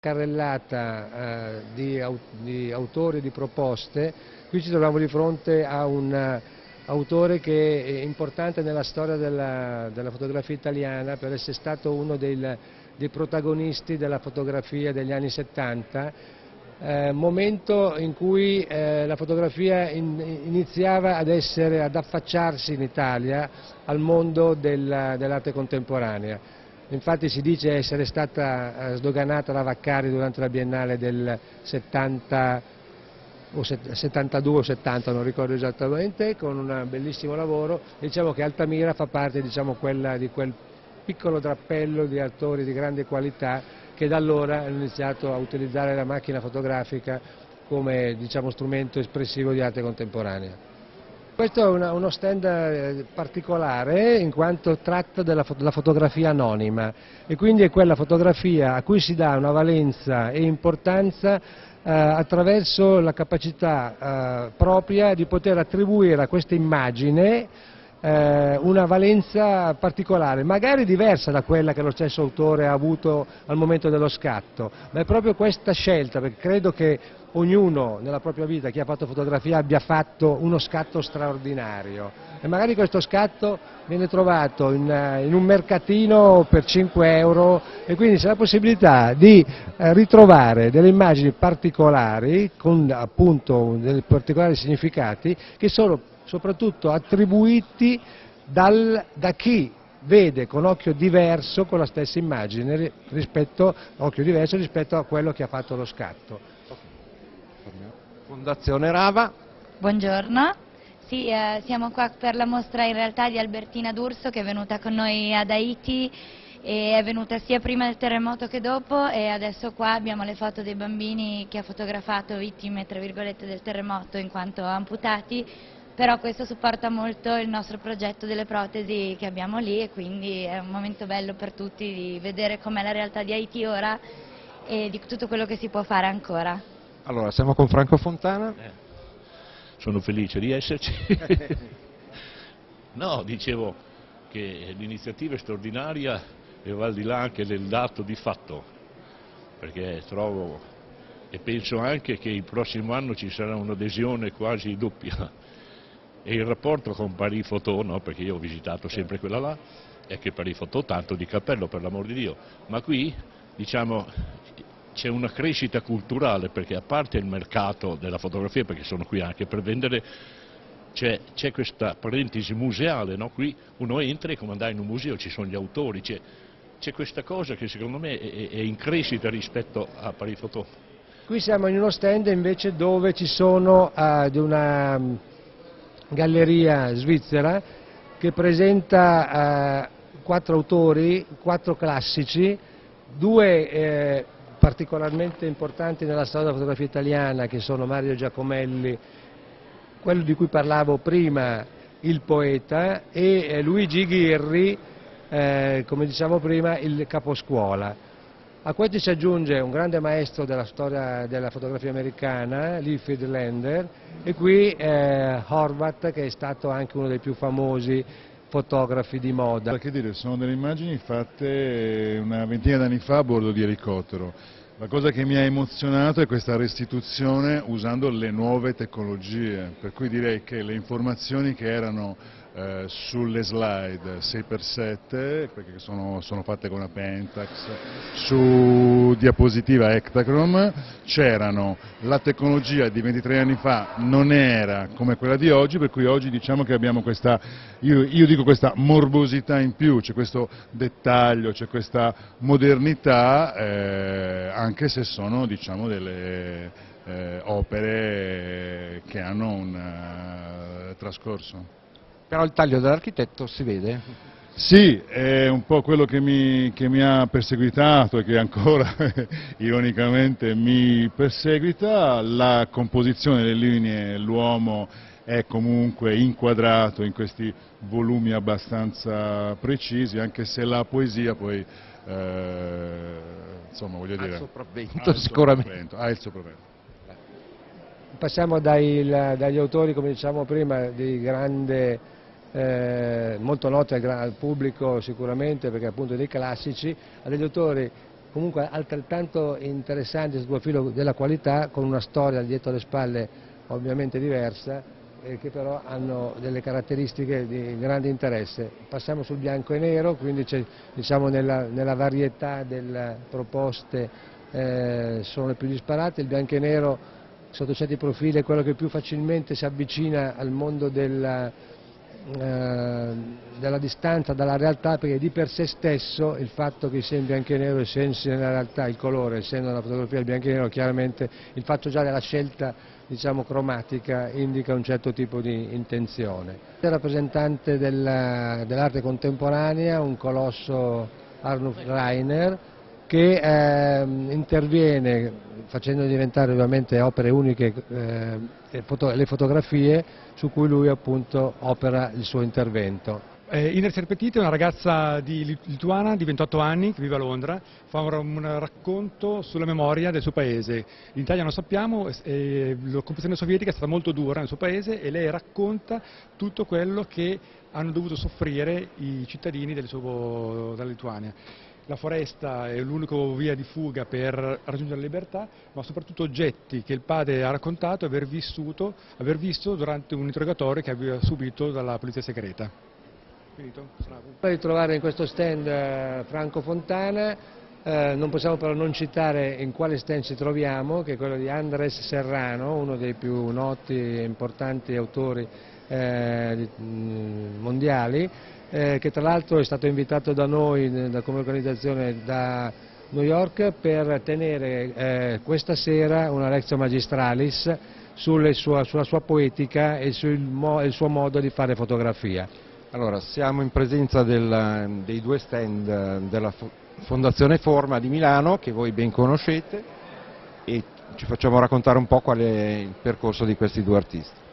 carrellata eh, di, di, autori di proposte, qui ci troviamo di fronte a un eh, autore che è importante nella storia della, della fotografia italiana per essere stato uno del, dei protagonisti della fotografia degli anni 70, eh, momento in cui eh, la fotografia in, iniziava ad, essere, ad affacciarsi in Italia al mondo del, dell'arte contemporanea. Infatti si dice essere stata eh, sdoganata la Vaccari durante la Biennale del 70 o 72 o 70, non ricordo esattamente, con un bellissimo lavoro. Diciamo che Altamira fa parte diciamo, quella, di quel piccolo drappello di attori di grande qualità che da allora hanno iniziato a utilizzare la macchina fotografica come diciamo, strumento espressivo di arte contemporanea. Questo è una, uno stand eh, particolare in quanto tratta della, della, fotografia anonima e quindi è quella fotografia a cui si dà una valenza e importanza eh, attraverso la capacità eh, propria di poter attribuire a questa immagine eh, una valenza particolare, magari diversa da quella che lo stesso autore ha avuto al momento dello scatto, ma è proprio questa scelta, perché credo che ognuno nella propria vita, chi ha fatto fotografia, abbia fatto uno scatto straordinario e magari questo scatto viene trovato in, eh, in un mercatino per 5 euro e quindi c'è la possibilità di eh, ritrovare delle immagini particolari con appunto dei particolari significati che sono soprattutto attribuiti dal, da chi vede con occhio diverso con la stessa immagine rispetto, rispetto a quello che ha fatto lo scatto. Fondazione Rava. Buongiorno, sì, eh, siamo qua per la mostra in realtà di Albertina D'Urso che è venuta con noi ad Haiti e è venuta sia prima del terremoto che dopo e adesso qua abbiamo le foto dei bambini che ha fotografato vittime del terremoto in quanto amputati però questo supporta molto il nostro progetto delle protesi che abbiamo lì e quindi è un momento bello per tutti di vedere com'è la realtà di Haiti ora e di tutto quello che si può fare ancora. Allora, siamo con Franco Fontana. Eh, sono felice di esserci. no, dicevo che l'iniziativa è straordinaria e va al di là anche del dato di fatto, perché trovo e penso anche che il prossimo anno ci sarà un'adesione quasi doppia e il rapporto con Paris Photo, no, perché io ho visitato sempre quella là, è che Paris Photo tanto di cappello per l'amor di Dio, ma qui diciamo c'è una crescita culturale perché a parte il mercato della fotografia, perché sono qui anche per vendere, c'è, questa parentesi museale, no? qui uno entra e come andare in un museo ci sono gli autori, c'è questa cosa che secondo me è, è in crescita rispetto a Paris Photo. Qui siamo in uno stand invece dove ci sono uh, di una galleria svizzera che presenta eh, quattro autori, quattro classici, due eh, particolarmente importanti nella storia della fotografia italiana che sono Mario Giacomelli, quello di cui parlavo prima, il poeta, e eh, Luigi Ghirri, eh, come diciamo prima, il caposcuola. A questo si aggiunge un grande maestro della storia della fotografia americana, Lee Friedlander, e qui eh, Horvath che è stato anche uno dei più famosi fotografi di moda. Che dire, sono delle immagini fatte una ventina d'anni fa a bordo di elicottero. La cosa che mi ha emozionato è questa restituzione usando le nuove tecnologie, per cui direi che le informazioni che erano eh, sulle slide 6x7 perché sono, sono, fatte con una Pentax. Su diapositiva Ektachrome c'erano la tecnologia di 23 anni fa non era come quella di oggi per cui oggi diciamo che abbiamo questa io, io dico questa morbosità in più c'è questo dettaglio c'è questa modernità eh, anche se sono diciamo delle eh, opere che hanno un uh, trascorso però il taglio dell'architetto si vede? Sì, è un po' quello che mi, che mi ha perseguitato e che ancora ironicamente mi perseguita, la composizione delle linee, l'uomo è comunque inquadrato in questi volumi abbastanza precisi, anche se la poesia poi, eh, insomma voglio dire... Ha il sopravvento sicuramente. Ha il sopravvento. Passiamo dai, dagli autori, come diciamo prima, di grande eh, molto noti al, pubblico sicuramente perché appunto dei classici, a degli autori comunque altrettanto interessanti il profilo della qualità, con una storia dietro le spalle ovviamente diversa, eh, che però hanno delle caratteristiche di grande interesse. Passiamo sul bianco e nero, quindi diciamo, nella, nella, varietà delle proposte eh, sono le più disparate, il bianco e nero sotto certi profili è quello che più facilmente si avvicina al mondo della, della distanza dalla realtà perché di per sé stesso il fatto che sia in bianco e nero essensi nella realtà il colore essendo una fotografia in bianco e nero chiaramente il fatto già della scelta diciamo, cromatica indica un certo tipo di intenzione. Il rappresentante dell'arte dell contemporanea, un colosso Arnulf Reiner, che eh, interviene facendo diventare ovviamente opere uniche eh, le fotografie su cui lui appunto opera il suo intervento. Eh, Iner Serpetite è una ragazza di lituana di 28 anni che vive a Londra, fa un, un racconto sulla memoria del suo paese. In Italia non sappiamo, eh, l'occupazione sovietica è stata molto dura nel suo paese e lei racconta tutto quello che hanno dovuto soffrire i cittadini suo, della Lituania la foresta è l'unica via di fuga per raggiungere la libertà, ma soprattutto oggetti che il padre ha raccontato aver, vissuto, aver visto durante un interrogatorio che aveva subito dalla polizia segreta. Finito? Trovare in questo stand eh, Franco Fontana, eh, non possiamo però non citare in quale stand ci troviamo, che è quello di Andres Serrano, uno dei più noti e importanti autori eh, mm, mondiali, eh, che tra l'altro è stato invitato da noi da, come organizzazione da New York per tenere eh, questa sera una lezione magistralis sua, sulla sua poetica e sul mo, il suo modo di fare fotografia. Allora, siamo in presenza del, dei due stand della Fondazione Forma di Milano, che voi ben conoscete, e ci facciamo raccontare un po' qual è il percorso di questi due artisti.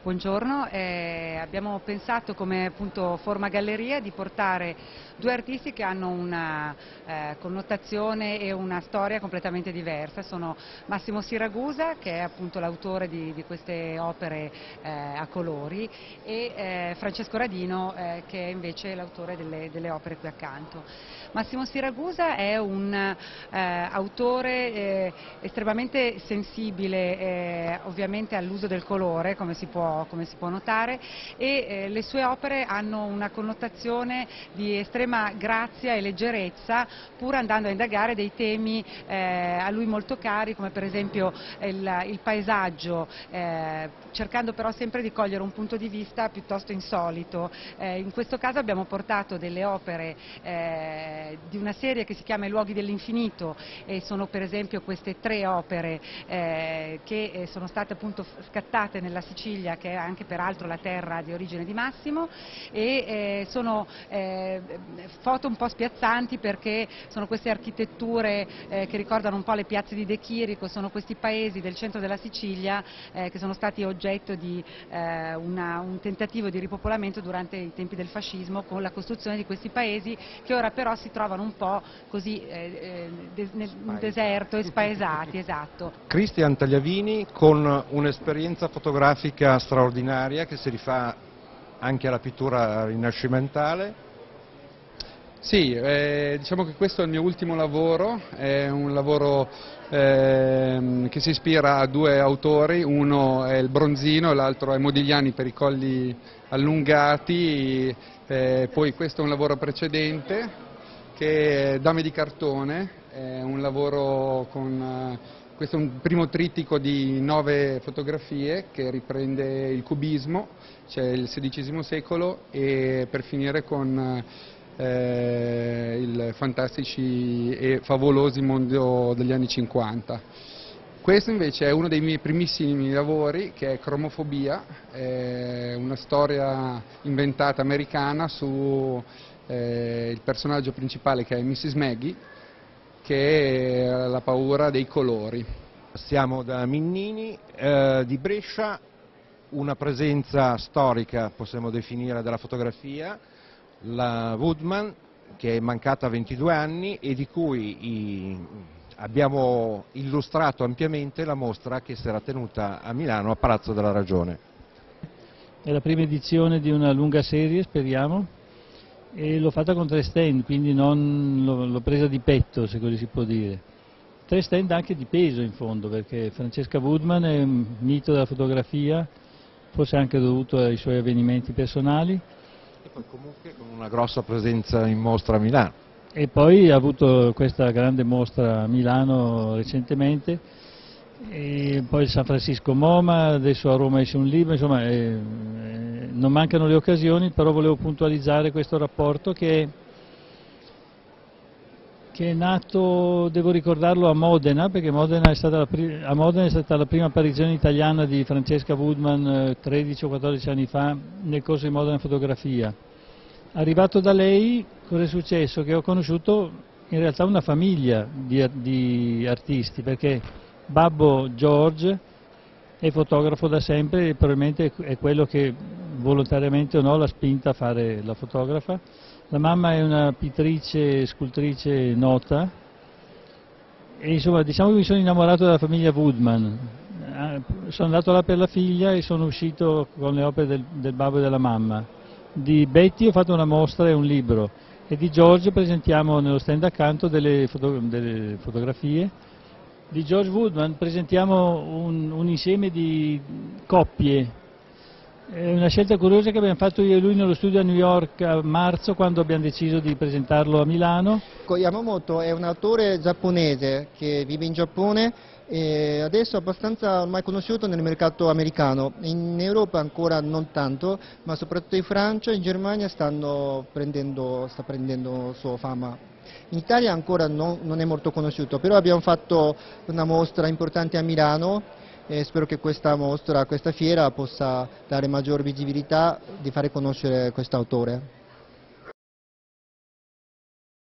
Buongiorno, eh, abbiamo pensato come appunto forma galleria di portare due artisti che hanno una eh, connotazione e una storia completamente diversa, sono Massimo Siragusa che è appunto l'autore di, di, queste opere eh, a colori e eh, Francesco Radino eh, che è invece l'autore delle, delle, opere qui accanto. Massimo Siragusa è un eh, autore estremamente sensibile ovviamente all'uso del colore come si può come si può notare, e eh, le sue opere hanno una connotazione di estrema grazia e leggerezza, pur andando a indagare dei temi eh, a lui molto cari, come per esempio il, il paesaggio, eh, cercando però sempre di cogliere un punto di vista piuttosto insolito. Eh, in questo caso abbiamo portato delle opere eh, di una serie che si chiama I luoghi dell'infinito e sono per esempio queste tre opere eh, che sono state appunto scattate nella Sicilia che è anche peraltro la terra di origine di Massimo e eh, sono eh, foto un po' spiazzanti perché sono queste architetture eh, che ricordano un po' le piazze di De Chirico, sono questi paesi del centro della Sicilia eh, che sono stati oggetto di eh, una, un tentativo di ripopolamento durante i tempi del fascismo con la costruzione di questi paesi che ora però si trovano un po' così eh, nel deserto e spaesati. esatto. Cristian Tagliavini con un'esperienza fotografica straordinaria che si rifà anche alla pittura rinascimentale. Sì, eh, diciamo che questo è il mio ultimo lavoro, è un lavoro eh, che si ispira a due autori, uno è il Bronzino e l'altro è Modigliani per i colli allungati, eh, poi questo è un lavoro precedente che è Dame di cartone, è un lavoro con questo è un primo trittico di nove fotografie che riprende il cubismo, cioè il XVI secolo, e per finire con eh, il fantastici e favolosi mondo degli anni 50. Questo invece è uno dei miei primissimi lavori che è Cromofobia, è una storia inventata americana su eh, personaggio principale che è Mrs. Maggie che è la paura dei colori. Siamo da Minnini eh, di Brescia, una presenza storica possiamo definire della fotografia, la Woodman che è mancata 22 anni e di cui i, abbiamo illustrato ampiamente la mostra che sarà tenuta a Milano a Palazzo della Ragione. È la prima edizione di una lunga serie, speriamo, e l'ho fatta con tre stand, quindi l'ho presa di petto, se così si può dire. Tre stand anche di peso in fondo, perché Francesca Woodman è un mito della fotografia, forse anche dovuto ai suoi avvenimenti personali. E comunque con una grossa presenza in mostra a Milano. E poi ha avuto questa grande mostra a Milano recentemente, e poi San Francisco MoMA, adesso a Roma esce un libro, insomma eh, non mancano le occasioni, però volevo puntualizzare questo rapporto che, che, è nato, devo ricordarlo, a Modena, perché Modena a Modena è stata la prima apparizione italiana di Francesca Woodman 13 eh, o 14 anni fa nel corso di Modena Fotografia. Arrivato da lei, cosa è successo? Che ho conosciuto in realtà una famiglia di, di artisti, perché Babbo George è fotografo da sempre e probabilmente è quello che volontariamente o no l'ha spinta a fare la fotografa. La mamma è una pittrice, scultrice nota e insomma diciamo che mi sono innamorato della famiglia Woodman. Ah, sono andato là per la figlia e sono uscito con le opere del, del babbo e della mamma. Di Betty ho fatto una mostra e un libro e di George presentiamo nello stand accanto delle, foto, delle fotografie di George Woodman presentiamo un, un insieme di coppie. È una scelta curiosa che abbiamo fatto io e lui nello studio a New York a marzo quando abbiamo deciso di presentarlo a Milano. Yamamoto è un autore giapponese che vive in Giappone e adesso è abbastanza ormai conosciuto nel mercato americano, in Europa ancora non tanto, ma soprattutto in Francia e in Germania prendendo, sta prendendo sua fama. In Italia ancora non, non, è molto conosciuto, però abbiamo fatto una mostra importante a Milano e spero che questa mostra, questa fiera possa dare maggior visibilità di fare conoscere questo autore.